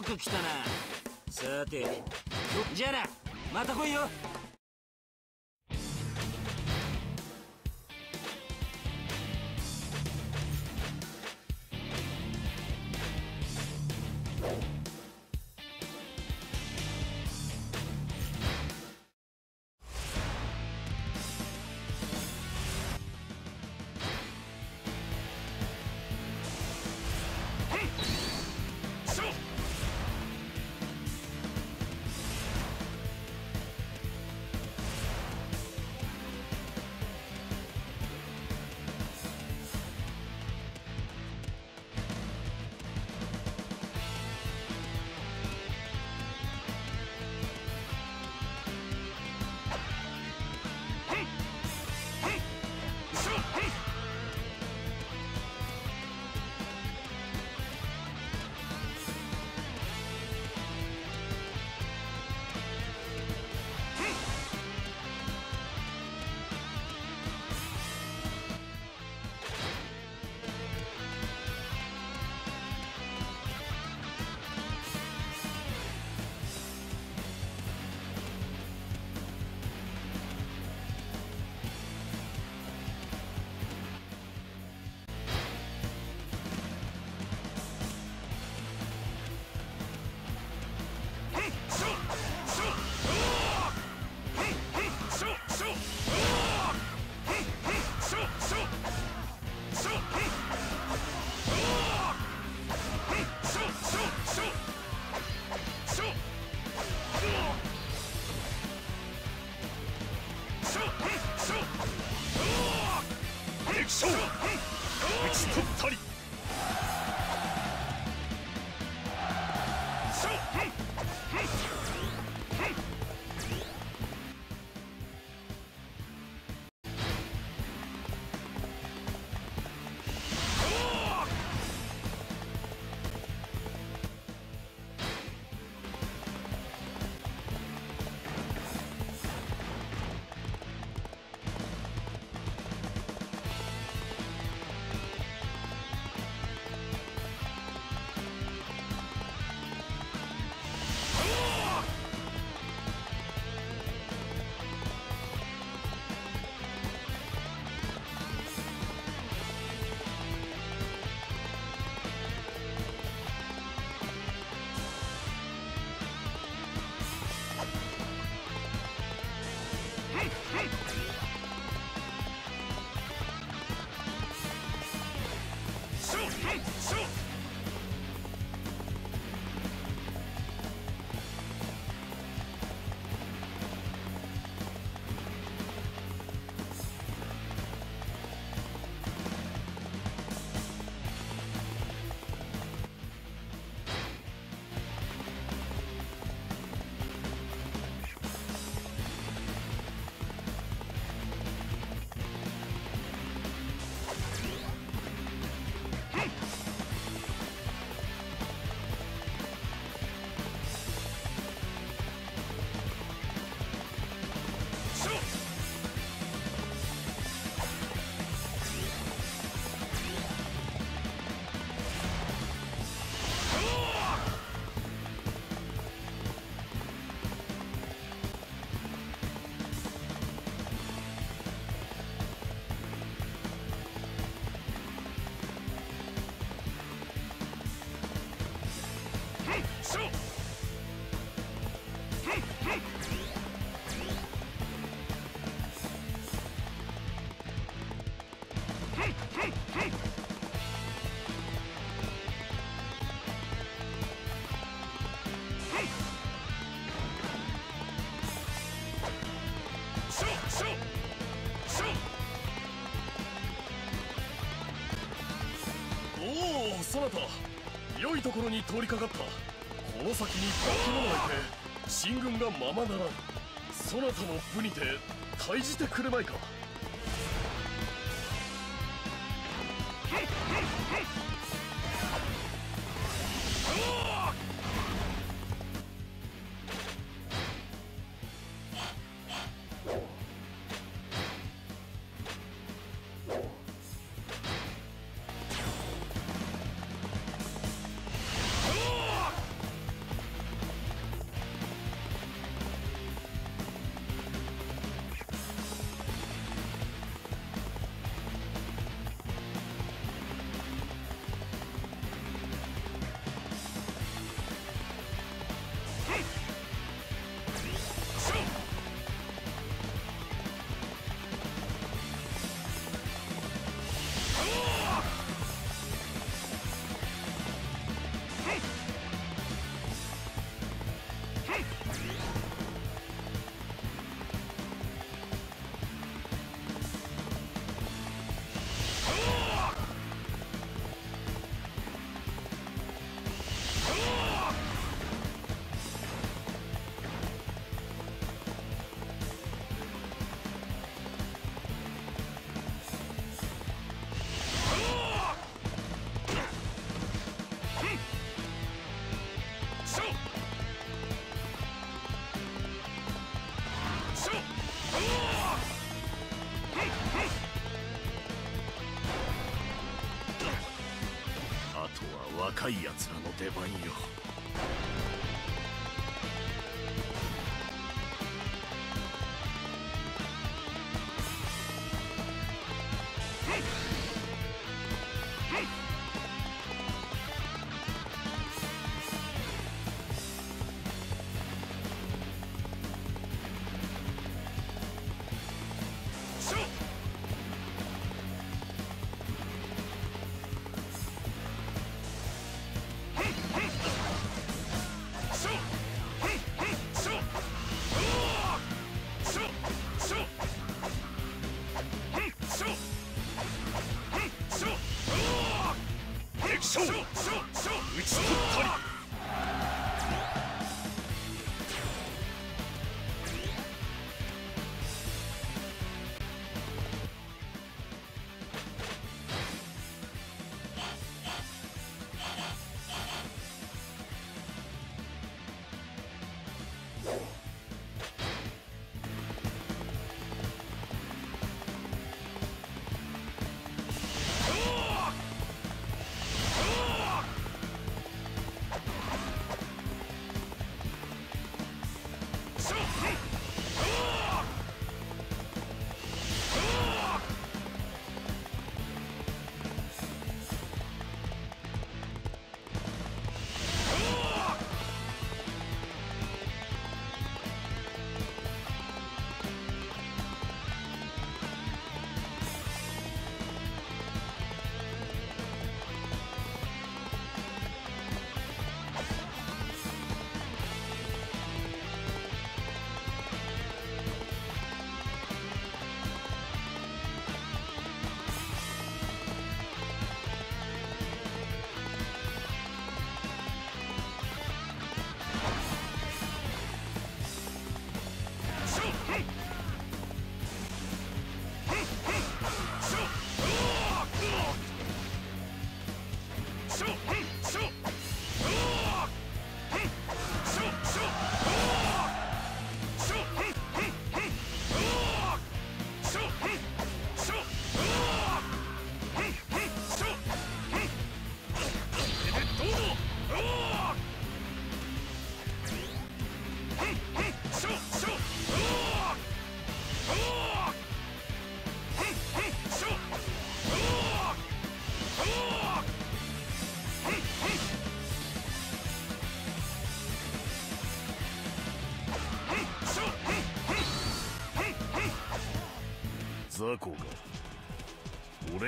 よく来たな。さてじゃあなまた来いよ。うちとったり。なた良いところに通りかかったこの先に化け物がいて進軍がままならぬそなたの部にて退じてくれないか。うわ若い奴らの出番よ。敵将討ち取っ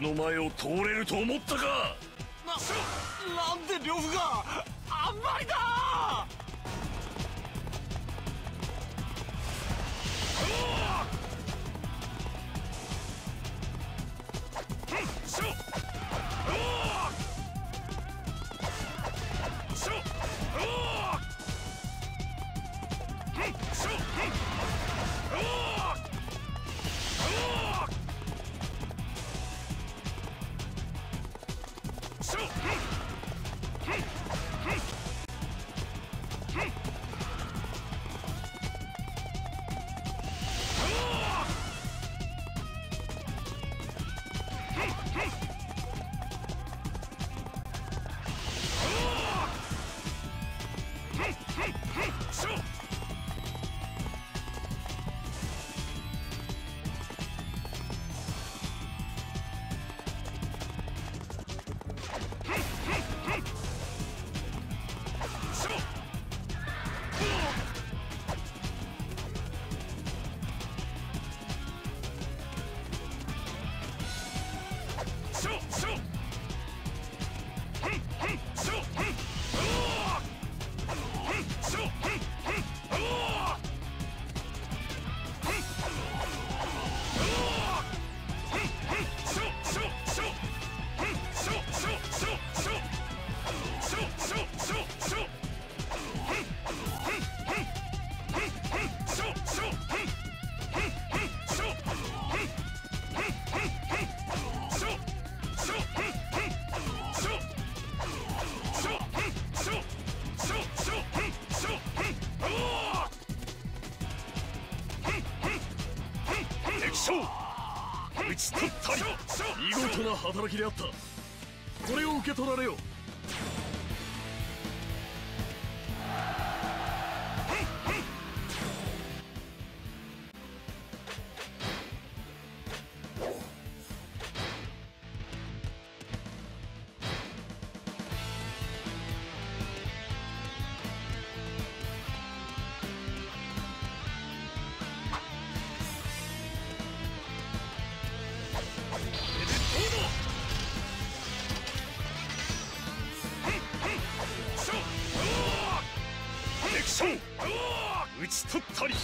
俺の前を通れると思ったか。ななんで呂布があんまりだ勝。討ち取ったり。見事な働きであった。これを受け取られよ。ち取ったり。